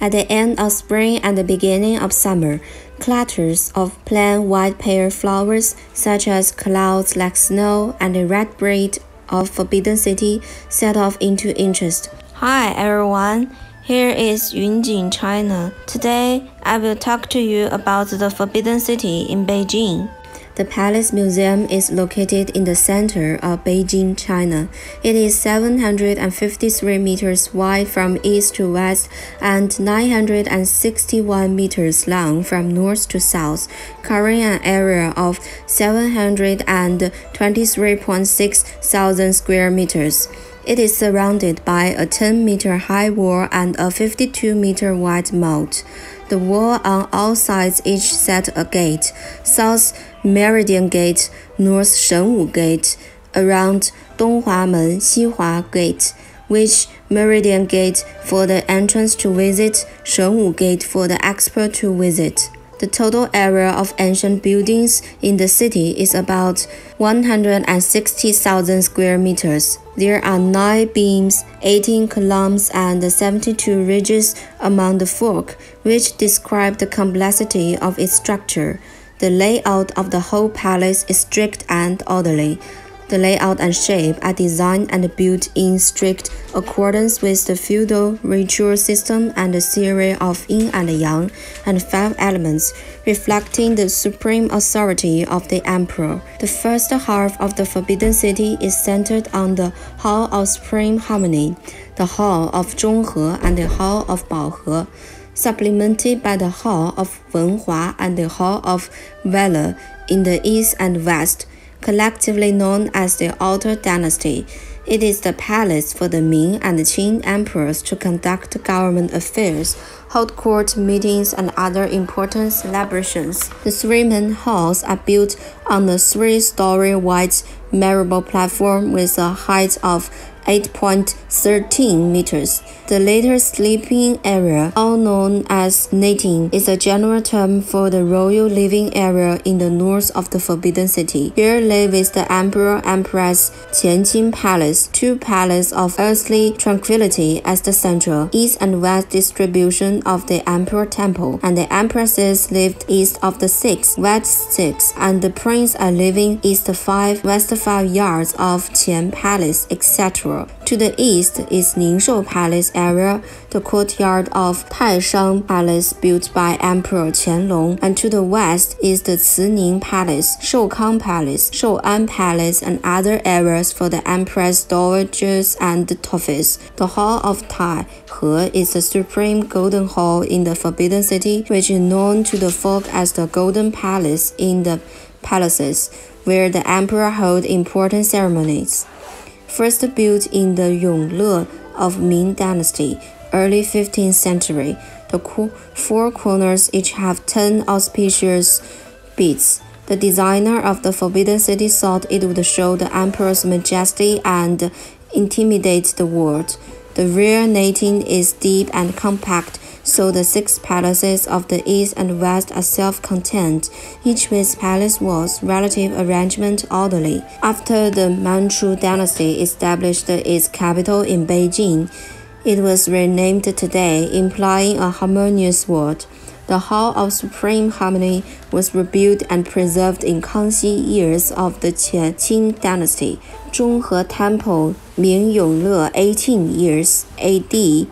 At the end of spring and the beginning of summer, clusters of plain white pear flowers, such as clouds like snow and the red bread of Forbidden City, set off into interest. Hi everyone, here is Yunjing, China. Today I will talk to you about the Forbidden City in Beijing. The Palace Museum is located in the center of Beijing, China. It is 753 meters wide from east to west and 961 meters long from north to south, covering an area of 723.6 thousand square meters. It is surrounded by a 10 meter high wall and a 52 meter wide moat. The wall on all sides each set a gate South Meridian Gate, North Shenwu Gate, around Donghuamen Xihua Gate, which Meridian Gate for the entrance to visit, Shenwu Gate for the expert to visit. The total area of ancient buildings in the city is about 160,000 square meters. There are 9 beams, 18 columns, and 72 ridges among the fork, which describe the complexity of its structure. The layout of the whole palace is strict and orderly. The layout and shape are designed and built in strict accordance with the feudal ritual system and the theory of yin and yang and five elements, reflecting the supreme authority of the emperor. The first half of the Forbidden City is centered on the Hall of Supreme Harmony, the Hall of Zhonghe, and the Hall of Baohe supplemented by the Hall of Wenhua and the Hall of Valor in the east and west collectively known as the Outer Dynasty. It is the palace for the Ming and Qing emperors to conduct government affairs, hold court meetings, and other important celebrations. The three main halls are built on a three story wide marble platform with a height of 8.13 meters. The later sleeping area, all known as Nating, is a general term for the royal living area in the north of the Forbidden City. Here with the Emperor Empress Qianqing Palace, two palaces of earthly tranquility as the central, east and west distribution of the Emperor Temple, and the empresses lived east of the six, west six, and the prince are living east five, west five yards of Qian Palace, etc. To the east is Ningshou Palace area, the courtyard of Taishang Palace built by Emperor Qianlong, and to the west is the Cining Palace, Shoukang Palace, Shou'an Palace, and other areas for the Empress dowagers and toffees. The Hall of Tai He is the supreme golden hall in the Forbidden City, which is known to the folk as the Golden Palace in the palaces, where the emperor held important ceremonies first built in the Yongle of Ming Dynasty, early 15th century. The four corners each have 10 auspicious beads. The designer of the Forbidden City thought it would show the emperor's majesty and intimidate the world. The rear nating is deep and compact, so the six palaces of the east and west are self-contained, each with palace walls, relative arrangement orderly. After the Manchu dynasty established its capital in Beijing, it was renamed today, implying a harmonious world. The Hall of Supreme Harmony was rebuilt and preserved in Kangxi years of the Qing dynasty. Zhonghe Temple, Ming Yongle 18 years AD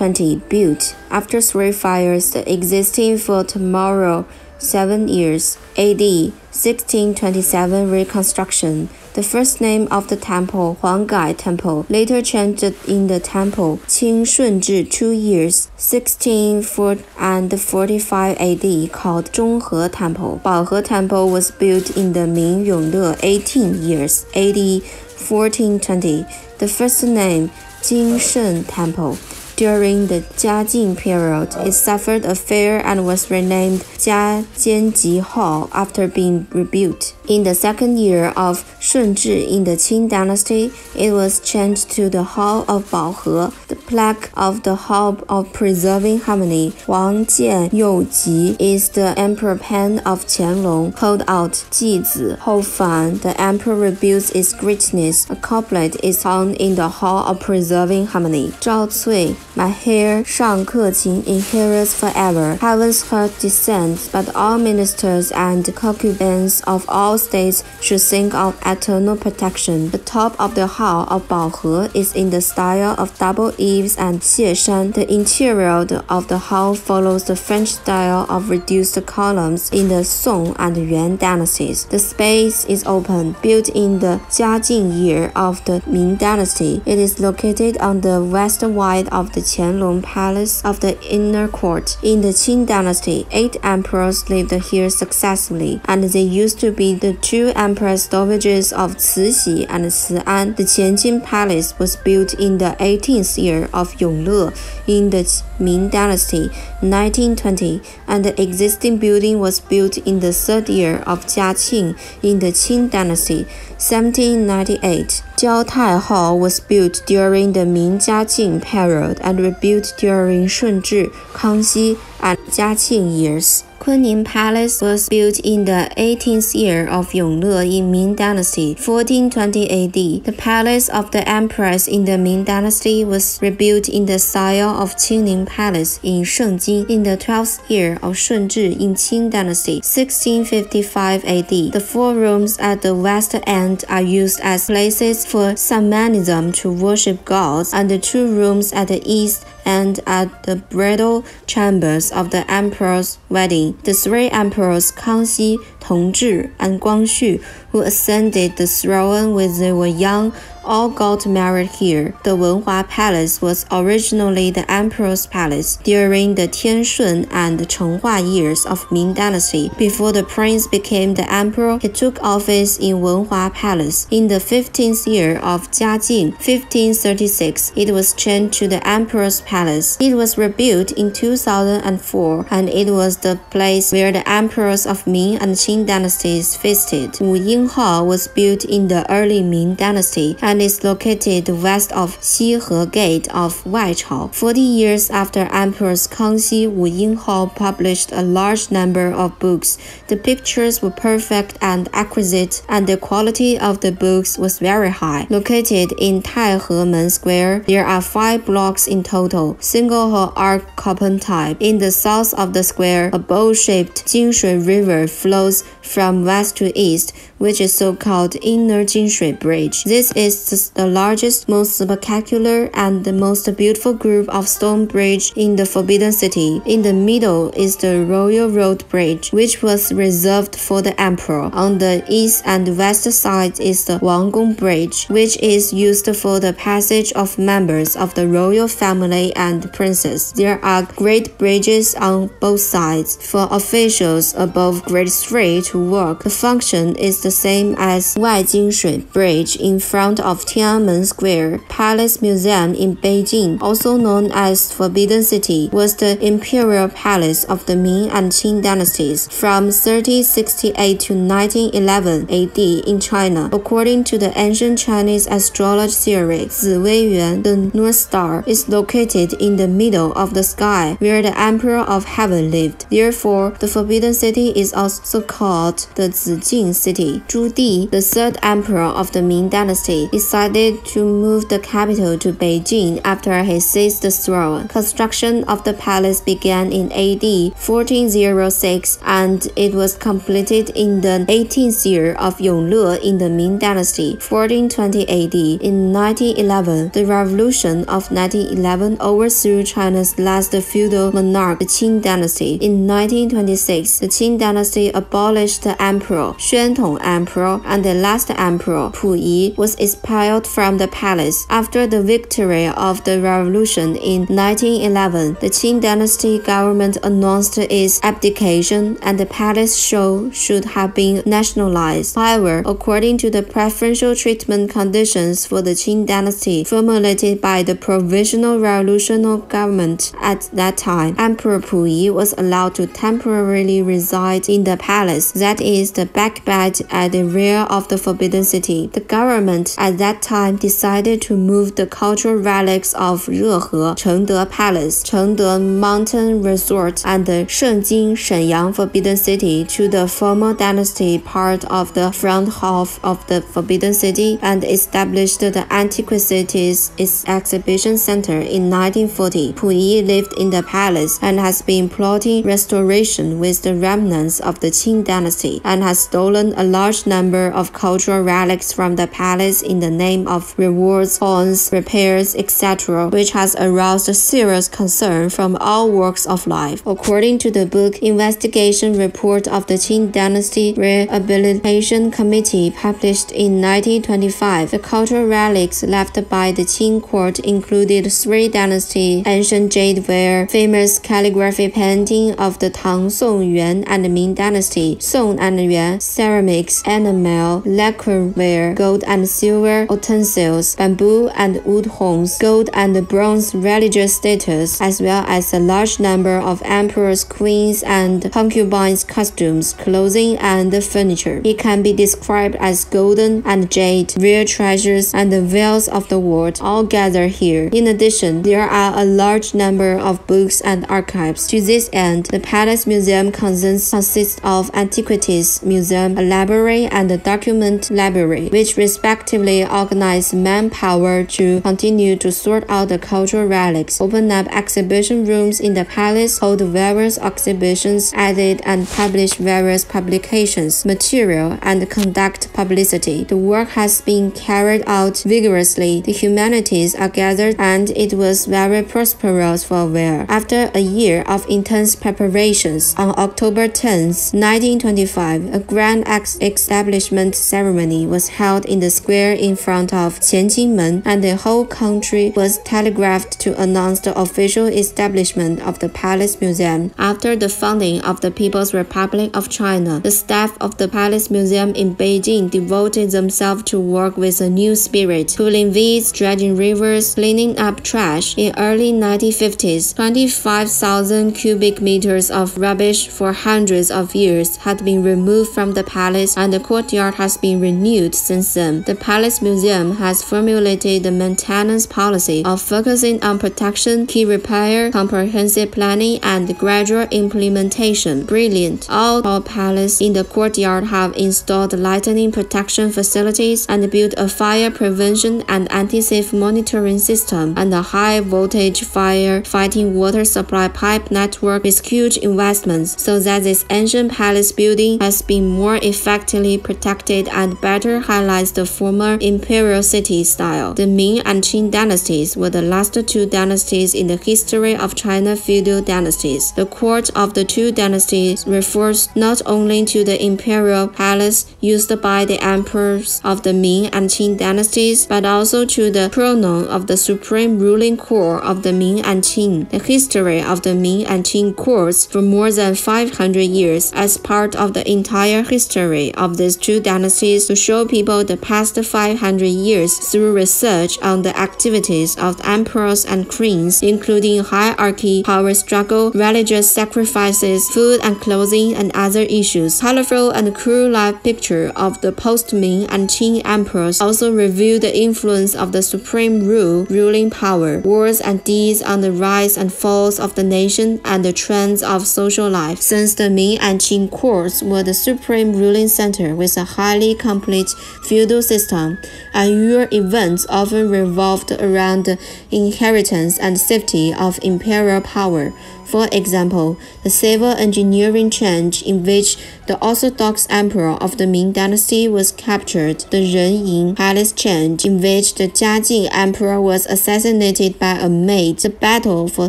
1920 built. After three fires, the existing for tomorrow 7 years AD 1627 reconstruction. The first name of the temple, Huanggai Temple, later changed in the temple Qing Shunzhi 2 years 1645 AD called Zhonghe Temple. Baohe Temple was built in the Ming Yongle 18 years AD 1420. The first name Jingshen Temple. During the Jiajing period, it suffered a fire and was renamed Jiajianji Hall after being rebuilt. In the second year of Shunzhi in the Qing dynasty, it was changed to the Hall of Baohe. The plaque of the Hall of Preserving Harmony, Wang Jian Youji, is the emperor pen of Qianlong, called out Jizi Hou Fan. The emperor rebuilds its greatness. A couplet is found in the Hall of Preserving Harmony. Zhao Cui My hair, Shang Keqing inherits forever heaven's heart descends, but all ministers and concubines of all states should think of eternal protection. The top of the hall of Baohe is in the style of double eaves and xieshan. The interior of the hall follows the French style of reduced columns in the Song and Yuan dynasties. The space is open, built in the Jiajing year of the Ming dynasty. It is located on the west wide of the Qianlong Palace of the Inner Court. In the Qing dynasty, eight emperors lived here successively, and they used to be the two empress dowages of Cixi and Ci'an. The Qianjin Palace was built in the 18th year of Yongle in the Ming dynasty, 1920, and the existing building was built in the third year of Jiaqing in the Qing dynasty, 1798. Jiaotai Hall was built during the Ming Jiaqing period and rebuilt during Shunzhi, Kangxi, and Jiaqing years. Kunning Palace was built in the 18th year of Yongle in Ming Dynasty, 1420 AD. The palace of the empress in the Ming Dynasty was rebuilt in the style of Qingning Palace in Shengjing in the 12th year of Shunzhi in Qing Dynasty, 1655 AD. The four rooms at the west end are used as places for shamanism to worship gods, and the two rooms at the east and at the bridal chambers of the emperor's wedding. The three emperors Kangxi, Tongzhi, and Guangxu, who ascended the throne when they were young, all got married here. The Wenhua Palace was originally the emperor's palace during the Tianshun and Chenghua years of Ming Dynasty. Before the prince became the emperor, he took office in Wenhua Palace. In the 15th year of Jiajing, 1536, it was changed to the emperor's palace. It was rebuilt in 2004, and it was the place where the emperors of Ming and Qing dynasties feasted. Wu Ying Hall was built in the early Ming Dynasty and is located west of Xihe Gate of Waichao. Forty years after Emperors Kangxi, Wu Ying Hall published a large number of books. The pictures were perfect and exquisite, and the quality of the books was very high. Located in Taihemen Square, there are five blocks in total, single hall arch coupon type. In the south of the square, a bowl-shaped Jinshui River flows from west to east, which is so-called Inner Jinshui Bridge. This is the largest, most spectacular, and the most beautiful group of stone bridge in the Forbidden City. In the middle is the Royal Road Bridge, which was reserved for the emperor. On the east and west side is the Wanggong Bridge, which is used for the passage of members of the royal family and princes. There are great bridges on both sides for officials above grade 3 to work. The function is the same as Waijing Bridge in front of Tiananmen Square Palace Museum in Beijing, also known as Forbidden City, was the imperial palace of the Ming and Qing dynasties from 1368 to 1911 AD in China. According to the ancient Chinese astrology theory, Ziwei Yuan, the North Star, is located in the middle of the sky where the Emperor of Heaven lived. Therefore, the Forbidden City is also called the Zijin City. Zhu Di, the third emperor of the Ming dynasty, decided to move the capital to Beijing after he seized the throne. Construction of the palace began in AD 1406 and it was completed in the 18th year of Yongle in the Ming Dynasty, 1420 AD. In 1911, the revolution of 1911 overthrew China's last feudal monarch, the Qing Dynasty. In 1926, the Qing Dynasty abolished the emperor, Xuantong Emperor, and the last emperor, Pu Yi, was expelled expelled from the palace. After the victory of the revolution in 1911, the Qing dynasty government announced its abdication and the palace show should have been nationalized. However, according to the preferential treatment conditions for the Qing dynasty formulated by the Provisional Revolutionary Government at that time, Emperor Puyi was allowed to temporarily reside in the palace, that is, the back bed at the rear of the Forbidden City. The government at that time decided to move the cultural relics of Rehe, Chengde Palace, Chengde Mountain Resort, and the Shengjing Shenyang Forbidden City to the former dynasty part of the front half of the Forbidden City and established the Antiquities Exhibition Center in 1940. Puyi lived in the palace and has been plotting restoration with the remnants of the Qing dynasty and has stolen a large number of cultural relics from the palace in the name of rewards, horns, repairs, etc., which has aroused serious concern from all walks of life. According to the book Investigation Report of the Qing Dynasty Rehabilitation Committee published in 1925, the cultural relics left by the Qing court included three dynasty ancient jadeware, famous calligraphy painting of the Tang, Song, Yuan, and Ming dynasty, Song and Yuan, ceramics, enamel, lacquerware, gold and silver utensils, bamboo and wood homes, gold and bronze religious statues, as well as a large number of emperors, queens, and concubines' costumes, clothing, and furniture. It can be described as golden and jade, rare treasures, and the veils of the world, all gathered here. In addition, there are a large number of books and archives. To this end, the Palace Museum consists, consists of Antiquities Museum, a library, and a document library, which respectively organize manpower to continue to sort out the cultural relics, open up exhibition rooms in the palace, hold various exhibitions, edit and publish various publications, material, and conduct publicity. The work has been carried out vigorously. The humanities are gathered and it was very prosperous for Weir. After a year of intense preparations, on October 10, 1925, a grand establishment ceremony was held in the square in front of Qianjingmen, and the whole country was telegraphed to announce the official establishment of the Palace Museum. After the founding of the People's Republic of China, the staff of the Palace Museum in Beijing devoted themselves to work with a new spirit, pulling weeds, dredging rivers, cleaning up trash. In early 1950s, 25,000 cubic meters of rubbish for hundreds of years had been removed from the palace and the courtyard has been renewed since then. The Palace Museum has formulated the maintenance policy of focusing on protection, key repair, comprehensive planning, and gradual implementation. Brilliant. All our palace in the courtyard have installed lightning protection facilities and built a fire prevention and anti-safe monitoring system and a high voltage fire fighting water supply pipe network with huge investments so that this ancient palace building has been more effectively protected and better highlights the former imperial city style. The Ming and Qing dynasties were the last two dynasties in the history of China feudal dynasties. The court of the two dynasties refers not only to the imperial palace used by the emperors of the Ming and Qing dynasties, but also to the pronoun of the supreme ruling court of the Ming and Qing. The history of the Ming and Qing courts for more than 500 years as part of the entire history of these two dynasties to show people the past 500 years through research on the activities of emperors and queens, including hierarchy, power struggle, religious sacrifices, food and clothing, and other issues. Colorful and cruel life picture of the post-Ming and Qing emperors also reveal the influence of the supreme rule, ruling power, words and deeds on the rise and falls of the nation and the trends of social life. Since the Ming and Qing courts were the supreme ruling center with a highly complete feudal system, annual events often revolved around the inheritance and safety of imperial power. For example, the civil engineering change in which the Orthodox emperor of the Ming dynasty was captured, the Renyin palace change in which the Jiajing emperor was assassinated by a maid, the battle for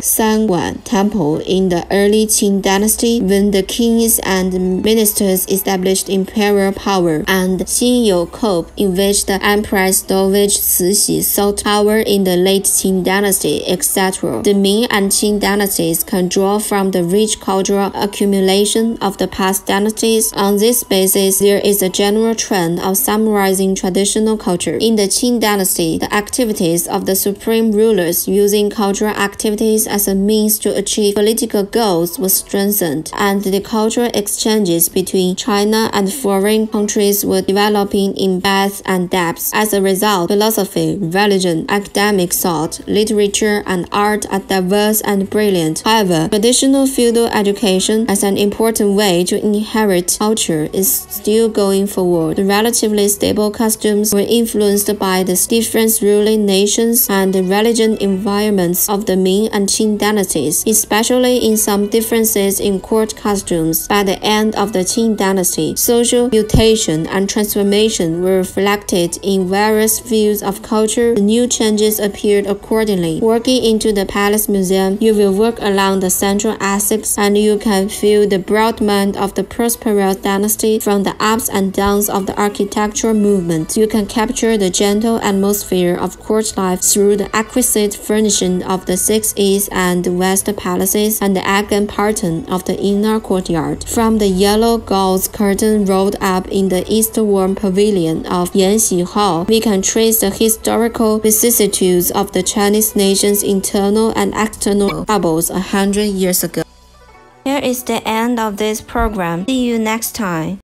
Sanguan Temple in the early Qing dynasty when the kings and ministers established imperial power, and Xinyu Cope in which the Empress Dowager Cixi sought power in the late Qing dynasty, etc. The Ming and Qing dynasties can draw from the rich cultural accumulation of the past dynasties. On this basis, there is a general trend of summarizing traditional culture. In the Qing dynasty, the activities of the supreme rulers using cultural activities as a means to achieve political goals was strengthened, and the cultural exchanges between China and foreign countries were developing in breadth and depth. As a result, philosophy, religion, academic thought, literature, and art are diverse and brilliant. However, traditional feudal education as an important way to inherit culture is still going forward. The relatively stable customs were influenced by the different ruling nations and the religion environments of the Ming and Qing dynasties, especially in some differences in court customs. By the end of the Qing dynasty, social mutation and transformation were reflected in various fields of culture. The new changes appeared accordingly. Working into the Palace Museum, you will walk along the central axis and you can feel the broad mind of the prosperous dynasty from the ups and downs of the architectural movement. You can capture the gentle atmosphere of court life through the exquisite furnishing of the six east and west palaces and the elegant pattern of the inner courtyard. From the yellow gauze curtain rolled up in the eastward pavilion of Yanxi Hall, we can trace the historical vicissitudes of the Chinese nation's internal and external troubles a hundred years ago. Here is the end of this program. See you next time.